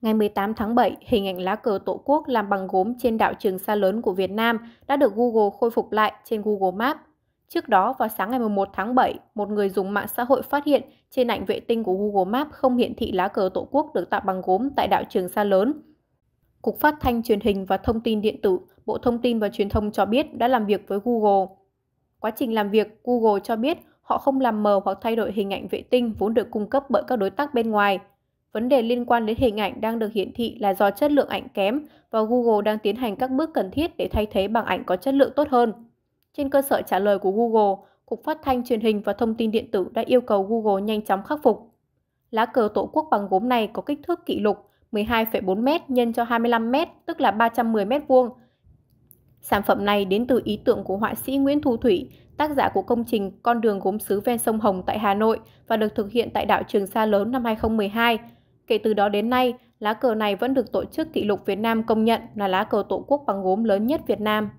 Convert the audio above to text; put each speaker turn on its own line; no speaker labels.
Ngày 18 tháng 7, hình ảnh lá cờ Tổ quốc làm bằng gốm trên đảo Trường Sa lớn của Việt Nam đã được Google khôi phục lại trên Google Maps. Trước đó, vào sáng ngày 11 tháng 7, một người dùng mạng xã hội phát hiện trên ảnh vệ tinh của Google Maps không hiển thị lá cờ Tổ quốc được tạo bằng gốm tại đảo Trường Sa lớn. Cục Phát thanh Truyền hình và Thông tin Điện tử, Bộ Thông tin và Truyền thông cho biết đã làm việc với Google. Quá trình làm việc, Google cho biết họ không làm mờ hoặc thay đổi hình ảnh vệ tinh vốn được cung cấp bởi các đối tác bên ngoài. Vấn đề liên quan đến hình ảnh đang được hiển thị là do chất lượng ảnh kém và Google đang tiến hành các bước cần thiết để thay thế bằng ảnh có chất lượng tốt hơn. Trên cơ sở trả lời của Google, Cục Phát thanh Truyền hình và Thông tin Điện tử đã yêu cầu Google nhanh chóng khắc phục. Lá cờ tổ quốc bằng gốm này có kích thước kỷ lục 12,4 m nhân cho 25 m, tức là 310 m vuông. Sản phẩm này đến từ ý tưởng của họa sĩ Nguyễn Thu Thủy, tác giả của công trình Con đường gốm sứ ven sông Hồng tại Hà Nội và được thực hiện tại đảo Trường Sa lớn năm 2012. Kể từ đó đến nay, lá cờ này vẫn được Tổ chức Kỷ lục Việt Nam công nhận là lá cờ tổ quốc bằng gốm lớn nhất Việt Nam.